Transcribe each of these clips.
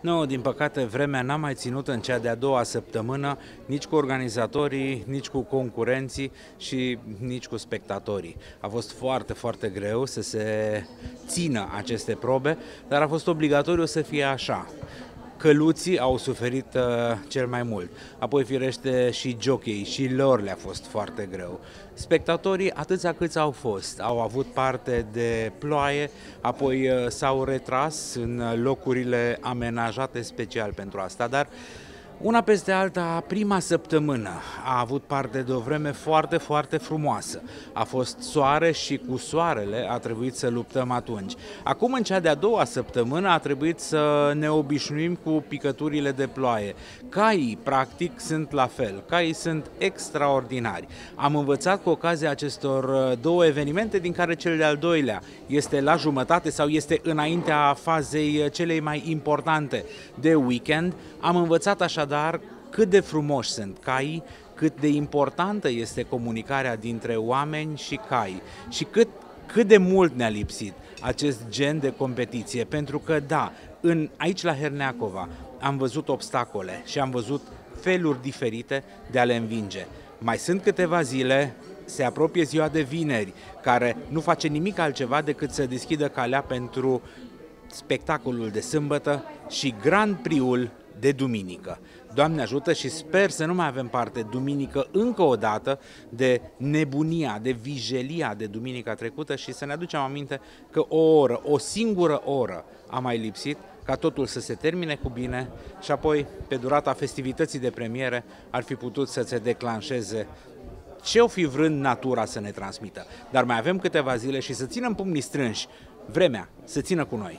Nu, din păcate, vremea n-a mai ținut în cea de-a doua săptămână nici cu organizatorii, nici cu concurenții și nici cu spectatorii. A fost foarte, foarte greu să se țină aceste probe, dar a fost obligatoriu să fie așa căluții au suferit uh, cel mai mult. Apoi, firește, și jockey, și lor le-a fost foarte greu. Spectatorii, atâția câți au fost, au avut parte de ploaie, apoi uh, s-au retras în locurile amenajate special pentru asta, dar uh, una peste alta, prima săptămână a avut parte de o vreme foarte, foarte frumoasă. A fost soare și cu soarele a trebuit să luptăm atunci. Acum, în cea de-a doua săptămână, a trebuit să ne obișnuim cu picăturile de ploaie. Caii, practic, sunt la fel. Caii sunt extraordinari. Am învățat cu ocazia acestor uh, două evenimente, din care cel de-al doilea este la jumătate sau este înaintea fazei uh, celei mai importante de weekend. Am învățat așa Așadar, cât de frumoși sunt caii, cât de importantă este comunicarea dintre oameni și cai și cât, cât de mult ne-a lipsit acest gen de competiție. Pentru că, da, în, aici la Herneacova am văzut obstacole și am văzut feluri diferite de a le învinge. Mai sunt câteva zile, se apropie ziua de vineri, care nu face nimic altceva decât să deschidă calea pentru spectacolul de sâmbătă și Grand Priul de duminică. Doamne ajută și sper să nu mai avem parte duminică încă o dată de nebunia, de vijelia de duminica trecută și să ne aducem aminte că o oră, o singură oră a mai lipsit ca totul să se termine cu bine și apoi, pe durata festivității de premiere, ar fi putut să se declanșeze ce o fi vrând natura să ne transmită. Dar mai avem câteva zile și să ținem pumnii strânși. Vremea să țină cu noi.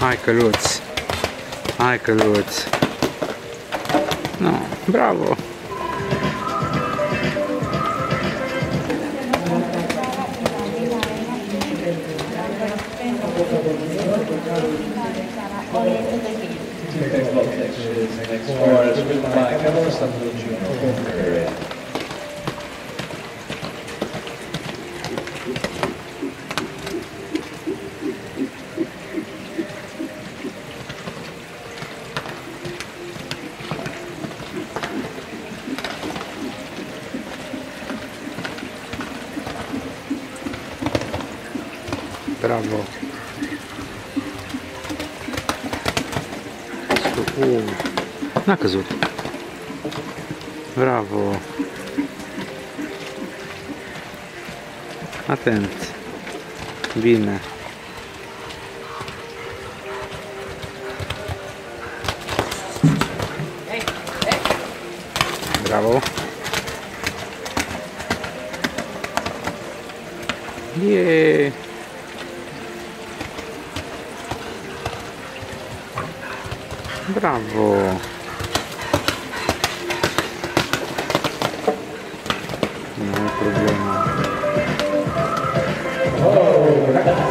Hai căluț! Hai căluț! No, bravo! Orientul de bine. Bravo. Uh, n-a căzut. Bravo. Atent. Bine. bravo. Non è problema. Oh, ragazzi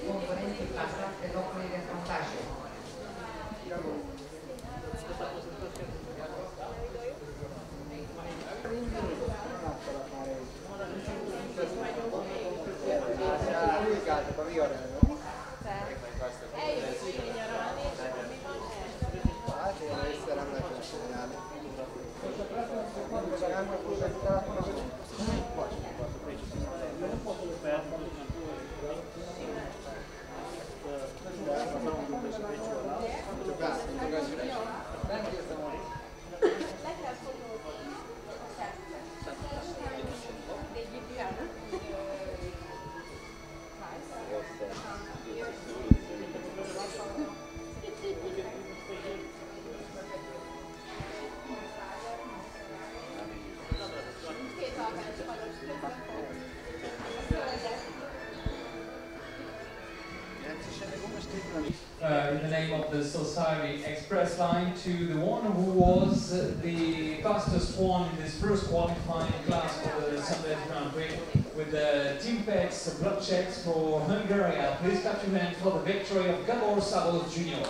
Line to the one who was the fastest one in this first qualifying class for the Sunday Grand Prix with the team packs, blood checks for Hungary. Please clap your hands for the victory of Gabor Sabos Jr.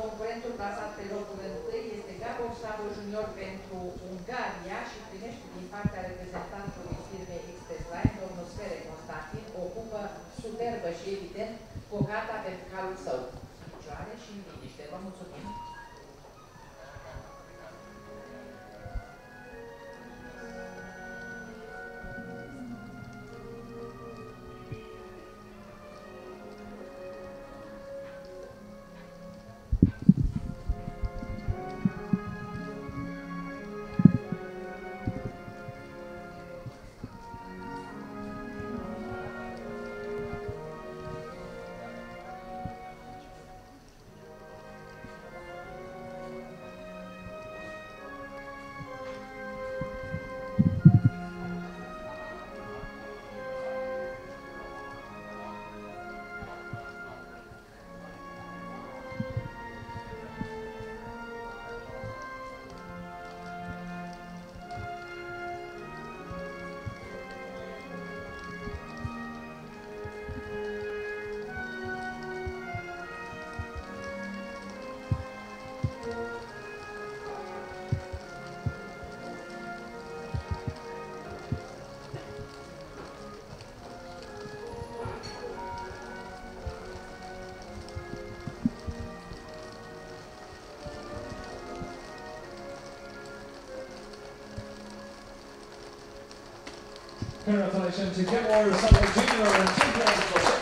Concurentul plasat pe locul întâi este Gabor Sabo Junior pentru Ungaria și primește din partea reprezentantului Corrata a calução. Congratulations to Jim Warrior Junior and Warrior.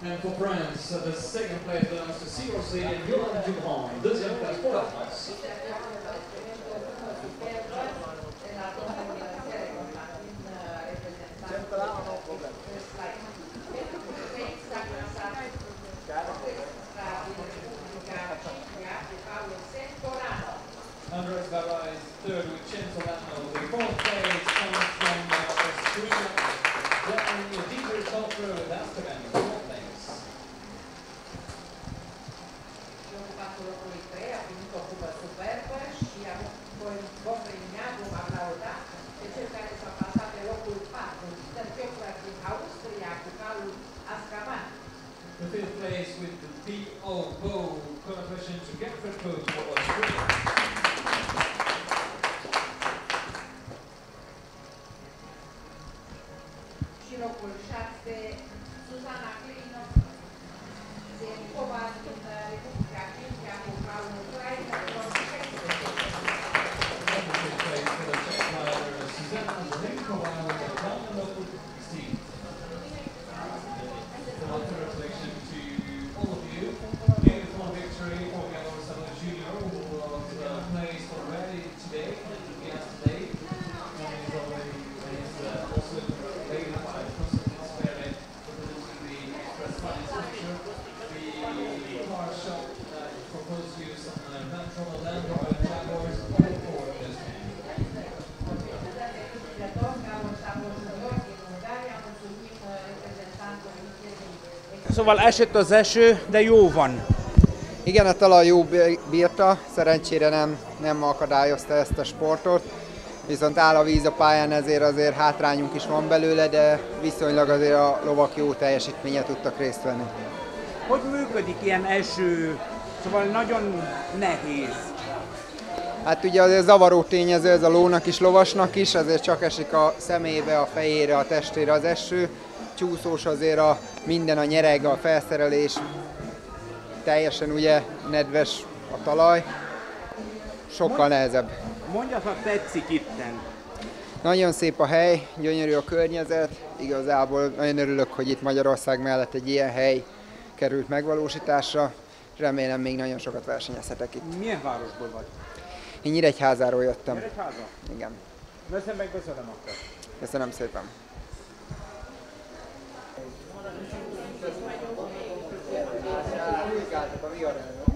And for France, the second place belongs to Siro Seed and deuxième place pour la France. Andres Barra third with Cenzo The fourth place comes from uh, Austria. Locul 6, Susana Clino, Zenkova din uh, Republica Cehia, cu calul Ucraina, cu 16. Szóval esett az eső, de jó van. Igen, a talaj jó bí- bírta, szerencsére nem, nem akadályozta ezt a sportot, viszont áll a víz a pályán, ezért azért hátrányunk is van belőle, de viszonylag azért a lovak jó teljesítménye tudtak részt venni. Hogy működik ilyen eső? Szóval nagyon nehéz. Hát ugye azért zavaró tényező ez a lónak is, lovasnak is, azért csak esik a szemébe, a fejére, a testére az eső. Csúszós azért a minden a nyereg, a felszerelés, teljesen ugye nedves a talaj. Sokkal nehezebb. Mondja, ha tetszik itten. Nagyon szép a hely, gyönyörű a környezet, igazából nagyon örülök, hogy itt Magyarország mellett egy ilyen hely került megvalósításra, remélem még nagyon sokat versenyezhetek itt. Milyen városból vagy? Én Nyíregyházáról jöttem. Nyíregyháza? Igen. Veszem meg, köszönöm akkor. Köszönöm szépen. Thank